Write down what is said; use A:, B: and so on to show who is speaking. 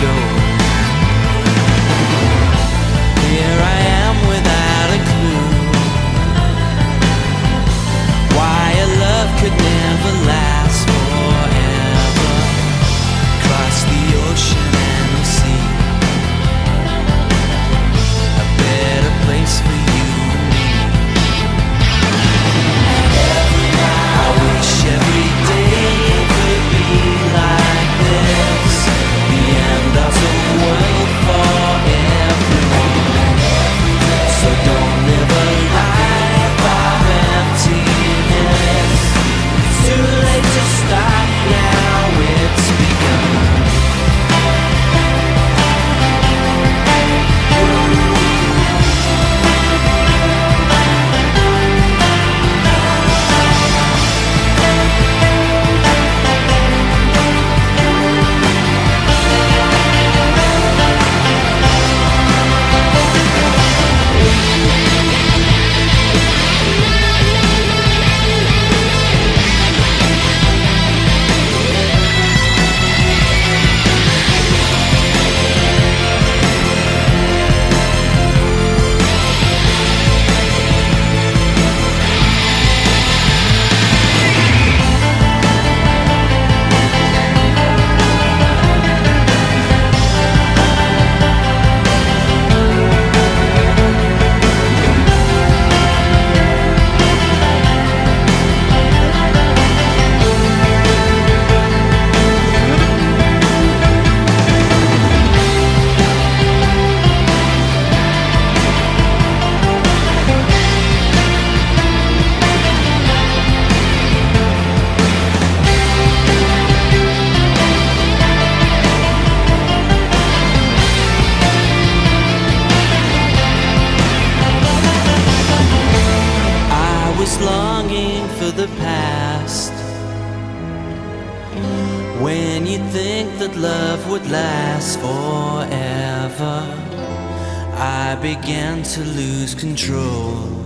A: go. The past. When you think that love would last forever, I began to lose control.